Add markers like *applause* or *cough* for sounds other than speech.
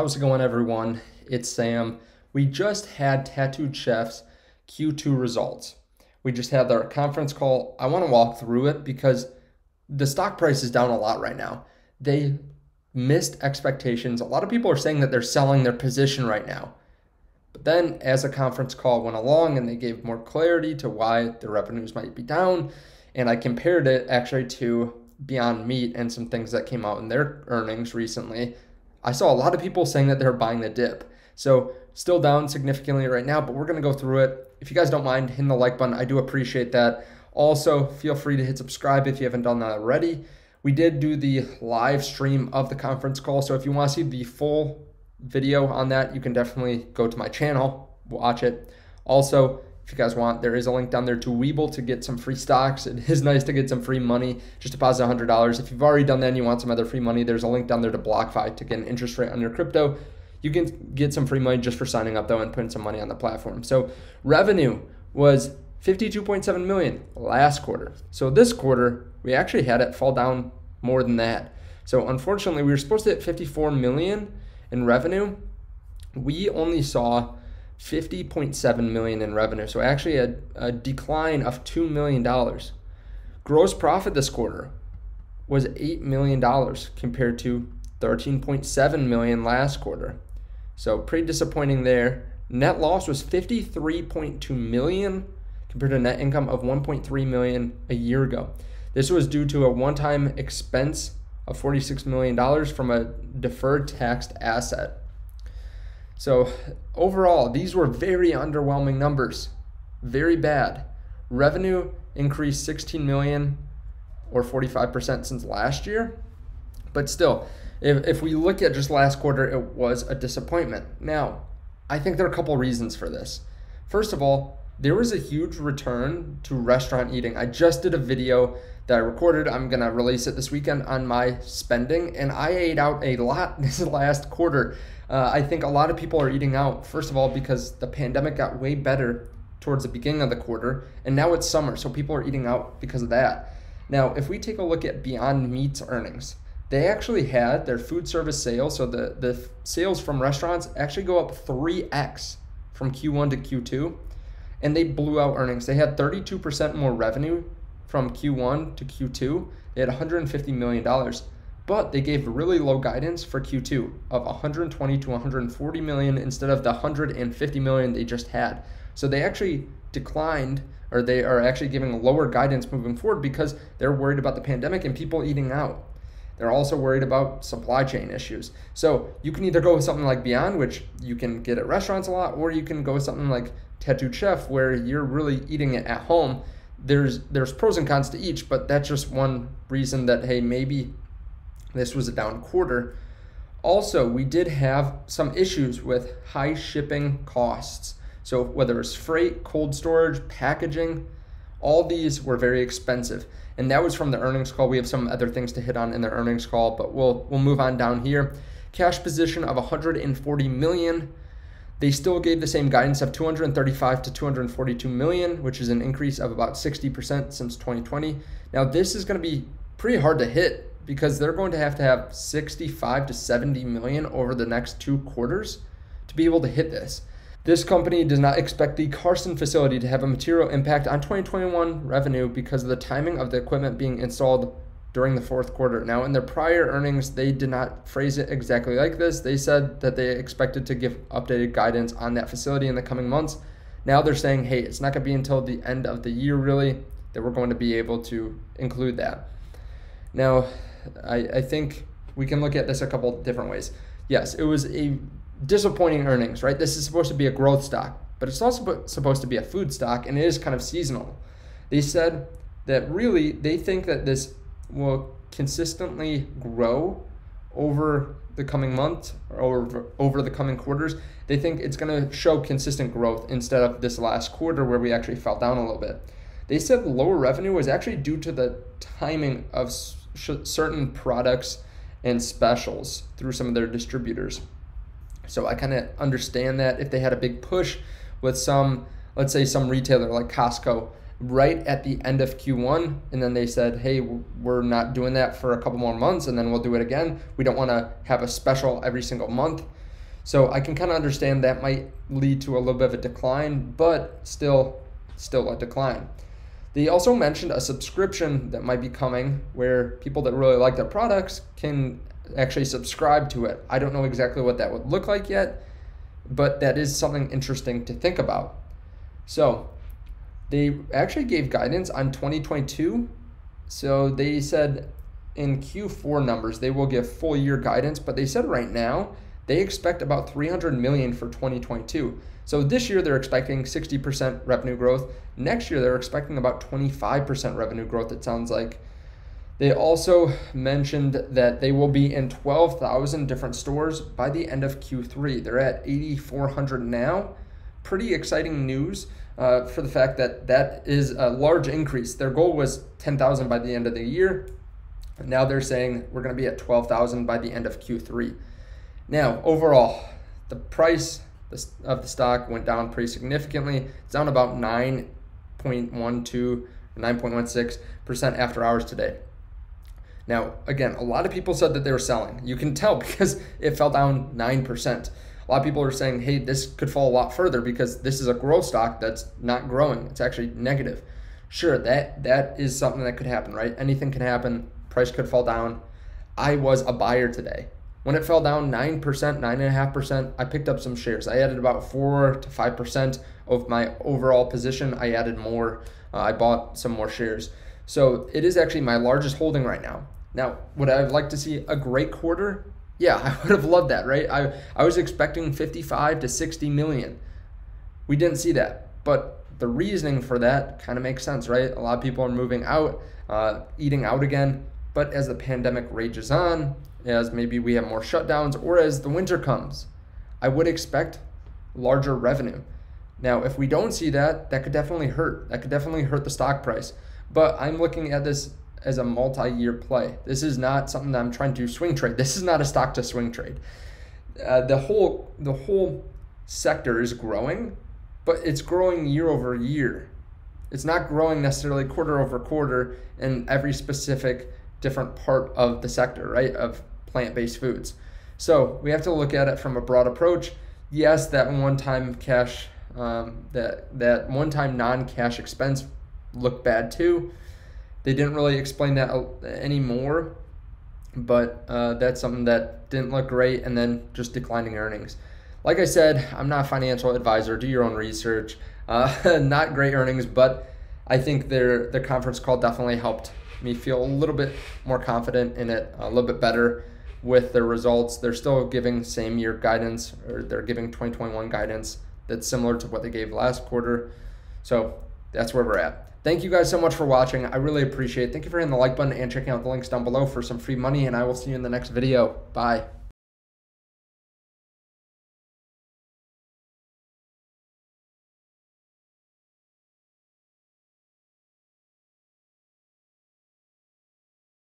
How's it going, everyone? It's Sam. We just had Tattooed Chef's Q2 results. We just had their conference call. I want to walk through it because the stock price is down a lot right now. They missed expectations. A lot of people are saying that they're selling their position right now. But then, as the conference call went along and they gave more clarity to why the revenues might be down, and I compared it actually to Beyond Meat and some things that came out in their earnings recently, I saw a lot of people saying that they're buying the dip. So still down significantly right now, but we're gonna go through it. If you guys don't mind hitting the like button, I do appreciate that. Also, feel free to hit subscribe if you haven't done that already. We did do the live stream of the conference call, so if you want to see the full video on that, you can definitely go to my channel, watch it. Also, if you guys want, there is a link down there to Webull to get some free stocks. It is nice to get some free money. Just deposit $100. If you've already done that and you want some other free money, there's a link down there to BlockFi to get an interest rate on your crypto. You can get some free money just for signing up though and putting some money on the platform. So revenue was 52.7 million last quarter. So this quarter, we actually had it fall down more than that. So unfortunately, we were supposed to hit 54 million in revenue. We only saw 50.7 million in revenue. So actually a, a decline of $2 million. Gross profit this quarter was $8 million compared to 13.7 million last quarter. So pretty disappointing there. Net loss was 53.2 million compared to net income of 1.3 million a year ago. This was due to a one-time expense of 46 million dollars from a deferred taxed asset. So, overall, these were very underwhelming numbers. Very bad. Revenue increased 16 million or 45% since last year. But still, if, if we look at just last quarter, it was a disappointment. Now, I think there are a couple reasons for this. First of all, there was a huge return to restaurant eating. I just did a video that I recorded. I'm going to release it this weekend on my spending, and I ate out a lot *laughs* this last quarter. Uh, I think a lot of people are eating out, first of all, because the pandemic got way better towards the beginning of the quarter, and now it's summer, so people are eating out because of that. Now, if we take a look at Beyond Meat's earnings, they actually had their food service sales, so the, the sales from restaurants actually go up 3x from Q1 to Q2, and they blew out earnings. They had 32% more revenue from Q1 to Q2. They had $150 million but they gave really low guidance for Q2 of 120 to 140 million instead of the 150 million they just had. So they actually declined or they are actually giving lower guidance moving forward because they're worried about the pandemic and people eating out. They're also worried about supply chain issues. So you can either go with something like Beyond, which you can get at restaurants a lot, or you can go with something like Tattooed Chef, where you're really eating it at home. There's there's pros and cons to each, but that's just one reason that hey maybe this was a down quarter. Also, we did have some issues with high shipping costs. So, whether it's freight, cold storage, packaging, all these were very expensive. And that was from the earnings call. We have some other things to hit on in the earnings call, but we'll we'll move on down here. Cash position of 140 million. They still gave the same guidance of 235 to 242 million, which is an increase of about 60% since 2020. Now, this is going to be pretty hard to hit because they're going to have to have 65 to 70 million over the next two quarters to be able to hit this. This company does not expect the Carson facility to have a material impact on 2021 revenue because of the timing of the equipment being installed during the fourth quarter. Now, in their prior earnings, they did not phrase it exactly like this. They said that they expected to give updated guidance on that facility in the coming months. Now they're saying, hey, it's not going to be until the end of the year, really, that we're going to be able to include that. Now, I, I think we can look at this a couple different ways. Yes, it was a disappointing earnings, right? This is supposed to be a growth stock, but it's also supposed to be a food stock, and it is kind of seasonal. They said that really they think that this will consistently grow over the coming months or over, over the coming quarters. They think it's going to show consistent growth instead of this last quarter where we actually fell down a little bit. They said lower revenue was actually due to the timing of certain products and specials through some of their distributors. So I kind of understand that if they had a big push with some, let's say, some retailer like Costco right at the end of Q1, and then they said, hey, we're not doing that for a couple more months, and then we'll do it again. We don't want to have a special every single month. So I can kind of understand that might lead to a little bit of a decline, but still, still a decline. They also mentioned a subscription that might be coming where people that really like their products can actually subscribe to it. I don't know exactly what that would look like yet, but that is something interesting to think about. So, they actually gave guidance on 2022. So, they said in Q4 numbers, they will give full year guidance, but they said right now they expect about 300 million for 2022. So this year they're expecting 60% revenue growth. Next year they're expecting about 25% revenue growth, it sounds like. They also mentioned that they will be in 12,000 different stores by the end of Q3. They're at 8,400 now. Pretty exciting news uh, for the fact that that is a large increase. Their goal was 10,000 by the end of the year. Now they're saying we're going to be at 12,000 by the end of Q3. Now, overall, the price of the stock went down pretty significantly. It's down about 9.12, 9.16% after hours today. Now, again, a lot of people said that they were selling. You can tell *laughs* because it fell down 9%. A lot of people are saying, hey, this could fall a lot further because this is a growth stock that's not growing. It's actually negative. Sure, that that is something that could happen, right? Anything can happen. Price could fall down. I was a buyer today. When it fell down 9%, 9.5%, I picked up some shares. I added about 4 to 5% of my overall position. I added more. Uh, I bought some more shares. So it is actually my largest holding right now. Now, would I like to see a great quarter? Yeah, *laughs* I would have loved that, right? I, I was expecting 55 to 60 million. We didn't see that. But the reasoning for that kind of makes sense, right? A lot of people are moving out, uh, eating out again. But as the pandemic rages on, as maybe we have more shutdowns or as the winter comes, I would expect larger revenue. Now, if we don't see that, that could definitely hurt. That could definitely hurt the stock price. But I'm looking at this as a multi-year play. This is not something that I'm trying to swing trade. This is not a stock to swing trade. Uh, the whole the whole sector is growing, but it's growing year over year. It's not growing necessarily quarter over quarter in every specific different part of the sector, right? Of plant-based foods. So we have to look at it from a broad approach. Yes, that one-time cash, um, that that one-time non-cash expense looked bad too. They didn't really explain that anymore, but uh, that's something that didn't look great. And then just declining earnings. Like I said, I'm not a financial advisor. Do your own research. Uh, *laughs* not great earnings, but I think their the conference call definitely helped me feel a little bit more confident in it, a little bit better with their results. They're still giving same year guidance, or they're giving 2021 guidance that's similar to what they gave last quarter. So that's where we're at. Thank you guys so much for watching. I really appreciate it. Thank you for hitting the like button and checking out the links down below for some free money, and I will see you in the next video. Bye.